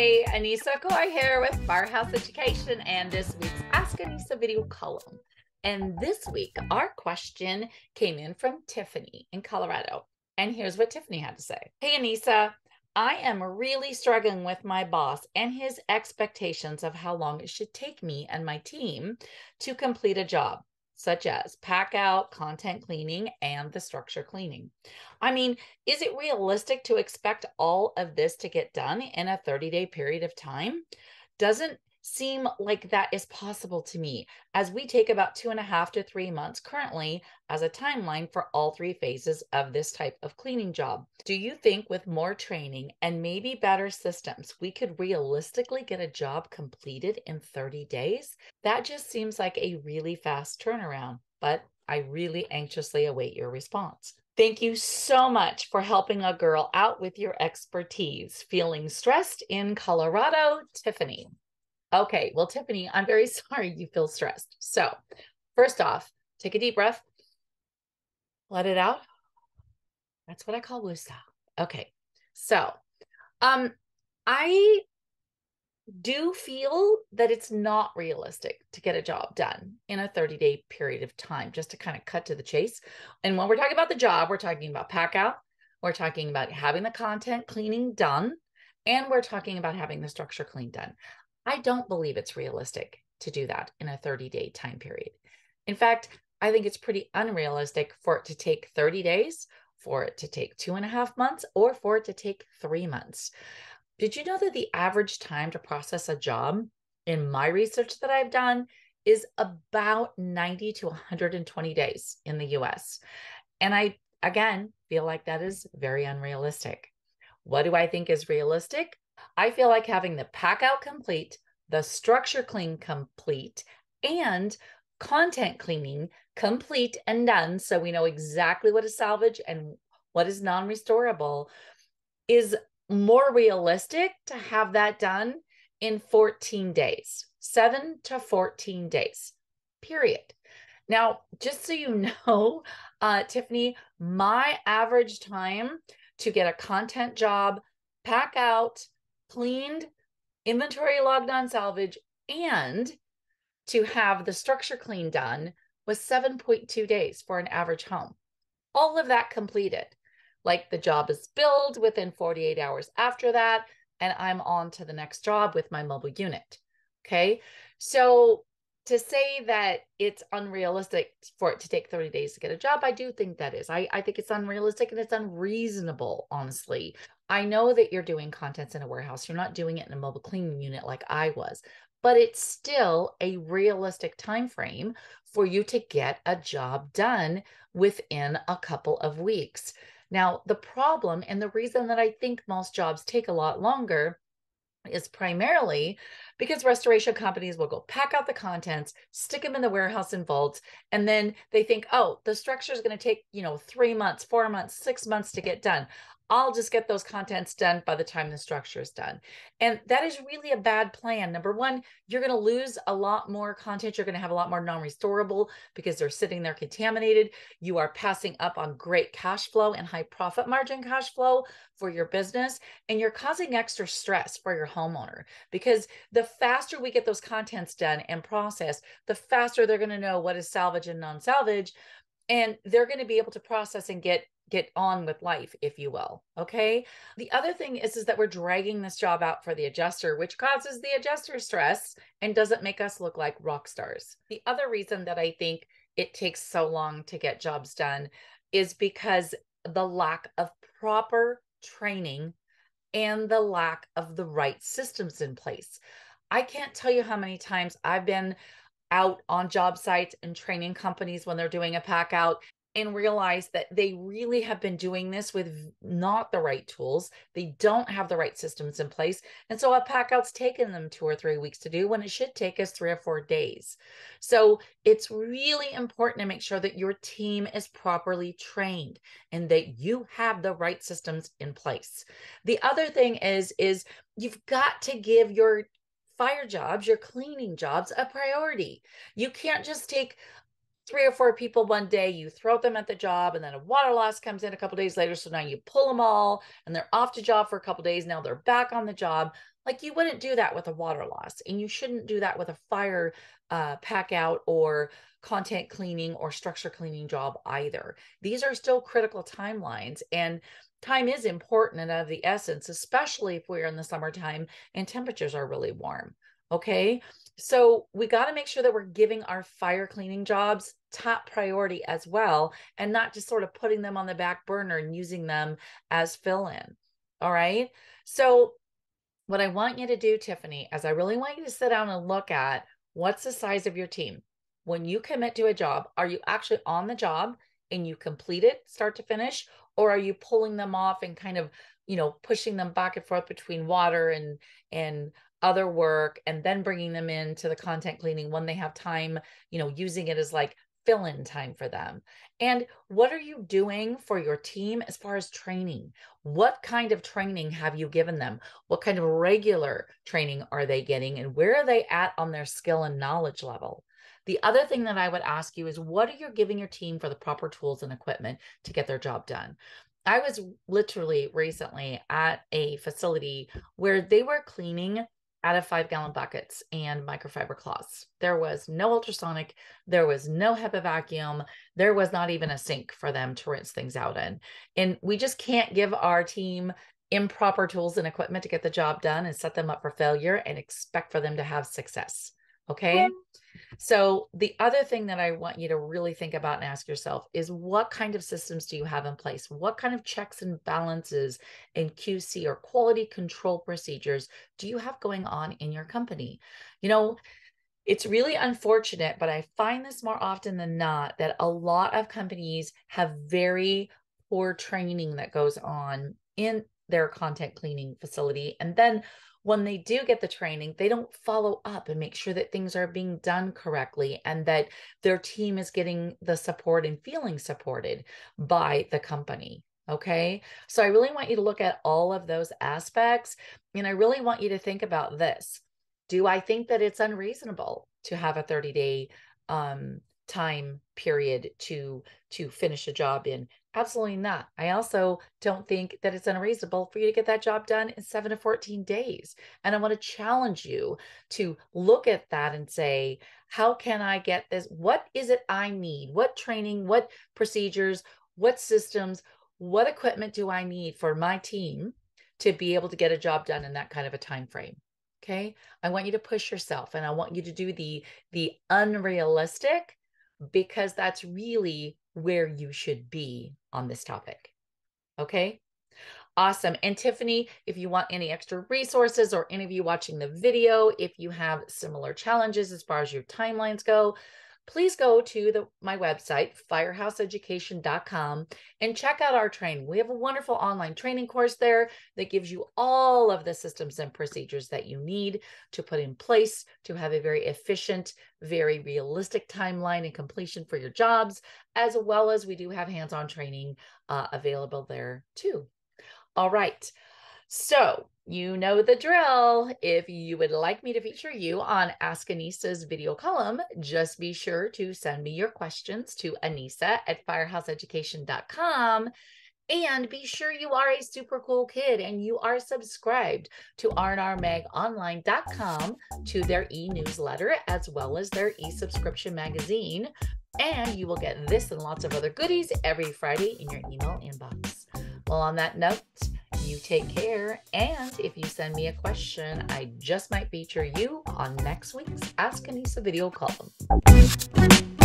Hey, Annissa Coy here with Firehouse Education and this week's Ask Annissa video column. And this week, our question came in from Tiffany in Colorado. And here's what Tiffany had to say Hey, Annissa, I am really struggling with my boss and his expectations of how long it should take me and my team to complete a job such as pack out, content cleaning, and the structure cleaning. I mean, is it realistic to expect all of this to get done in a 30 day period of time? Doesn't seem like that is possible to me, as we take about two and a half to three months currently as a timeline for all three phases of this type of cleaning job. Do you think with more training and maybe better systems, we could realistically get a job completed in 30 days? That just seems like a really fast turnaround, but I really anxiously await your response. Thank you so much for helping a girl out with your expertise. Feeling stressed in Colorado, Tiffany. Okay, well, Tiffany, I'm very sorry you feel stressed. So, first off, take a deep breath, let it out. That's what I call wusa. Okay, so um, I do feel that it's not realistic to get a job done in a 30 day period of time, just to kind of cut to the chase. And when we're talking about the job, we're talking about pack out, we're talking about having the content cleaning done, and we're talking about having the structure clean done. I don't believe it's realistic to do that in a 30 day time period. In fact, I think it's pretty unrealistic for it to take 30 days, for it to take two and a half months, or for it to take three months. Did you know that the average time to process a job in my research that I've done is about 90 to 120 days in the US? And I, again, feel like that is very unrealistic. What do I think is realistic? I feel like having the pack out complete, the structure clean complete, and content cleaning complete and done so we know exactly what is salvage and what is non-restorable is more realistic to have that done in 14 days 7 to 14 days period. Now just so you know uh, tiffany my average time to get a content job pack out cleaned, inventory logged on salvage, and to have the structure clean done was 7.2 days for an average home. All of that completed. Like the job is billed within 48 hours after that, and I'm on to the next job with my mobile unit. Okay. So to say that it's unrealistic for it to take 30 days to get a job, I do think that is. I, I think it's unrealistic and it's unreasonable, honestly. I know that you're doing contents in a warehouse. You're not doing it in a mobile cleaning unit like I was, but it's still a realistic time frame for you to get a job done within a couple of weeks. Now, the problem and the reason that I think most jobs take a lot longer is primarily because restoration companies will go pack out the contents, stick them in the warehouse and vaults, and then they think, oh, the structure is going to take, you know, three months, four months, six months to get done. I'll just get those contents done by the time the structure is done. And that is really a bad plan. Number one, you're going to lose a lot more content. You're going to have a lot more non restorable because they're sitting there contaminated. You are passing up on great cash flow and high profit margin cash flow for your business. And you're causing extra stress for your homeowner because the faster we get those contents done and processed, the faster they're going to know what is salvage and non salvage. And they're going to be able to process and get get on with life if you will okay the other thing is is that we're dragging this job out for the adjuster which causes the adjuster stress and doesn't make us look like rock stars the other reason that i think it takes so long to get jobs done is because the lack of proper training and the lack of the right systems in place i can't tell you how many times i've been out on job sites and training companies when they're doing a pack out and realize that they really have been doing this with not the right tools. They don't have the right systems in place. And so a pack out's taken them two or three weeks to do when it should take us three or four days. So it's really important to make sure that your team is properly trained and that you have the right systems in place. The other thing is, is you've got to give your fire jobs, your cleaning jobs, a priority. You can't just take three or four people one day, you throw them at the job, and then a water loss comes in a couple days later. So now you pull them all and they're off the job for a couple days. Now they're back on the job. Like you wouldn't do that with a water loss, and you shouldn't do that with a fire uh, pack out or content cleaning or structure cleaning job either. These are still critical timelines, and time is important and of the essence, especially if we're in the summertime and temperatures are really warm. Okay. So we got to make sure that we're giving our fire cleaning jobs top priority as well and not just sort of putting them on the back burner and using them as fill in. All right. So what I want you to do, Tiffany, is I really want you to sit down and look at what's the size of your team. When you commit to a job, are you actually on the job and you complete it start to finish? Or are you pulling them off and kind of, you know, pushing them back and forth between water and, and, other work and then bringing them into the content cleaning when they have time you know using it as like fill in time for them? And what are you doing for your team as far as training? What kind of training have you given them? What kind of regular training are they getting? And where are they at on their skill and knowledge level? The other thing that I would ask you is what are you giving your team for the proper tools and equipment to get their job done? I was literally recently at a facility where they were cleaning out of five gallon buckets and microfiber cloths. There was no ultrasonic, there was no HEPA vacuum, there was not even a sink for them to rinse things out in. And we just can't give our team improper tools and equipment to get the job done and set them up for failure and expect for them to have success. Okay. So, the other thing that I want you to really think about and ask yourself is what kind of systems do you have in place? What kind of checks and balances in QC or quality control procedures do you have going on in your company? You know, it's really unfortunate, but I find this more often than not that a lot of companies have very poor training that goes on in their content cleaning facility. And then when they do get the training, they don't follow up and make sure that things are being done correctly and that their team is getting the support and feeling supported by the company. Okay. So I really want you to look at all of those aspects. And I really want you to think about this. Do I think that it's unreasonable to have a 30 day um, time period to to finish a job in absolutely not. I also don't think that it's unreasonable for you to get that job done in 7 to 14 days. And i want to challenge you to look at that and say how can i get this? What is it i need? What training what procedures what systems what equipment do i need for my team to be able to get a job done in that kind of a time frame? Okay? I want you to push yourself and i want you to do the the unrealistic because that's really where you should be on this topic. Okay. Awesome. And Tiffany, if you want any extra resources or any of you watching the video, if you have similar challenges as far as your timelines go, please go to the, my website, firehouseeducation.com, and check out our training. We have a wonderful online training course there that gives you all of the systems and procedures that you need to put in place to have a very efficient, very realistic timeline and completion for your jobs, as well as we do have hands on training uh, available there too. All right. So, you know the drill. If you would like me to feature you on Ask Annissa's video column, just be sure to send me your questions to Annissa at firehouseeducation.com. And be sure you are a super cool kid and you are subscribed to rnrmagonline.com to their e-newsletter as well as their e-subscription magazine. And you will get this and lots of other goodies every Friday in your email inbox. Well, on that note, you take care. And if you send me a question, I just might feature you on next week's Ask Annissa video column.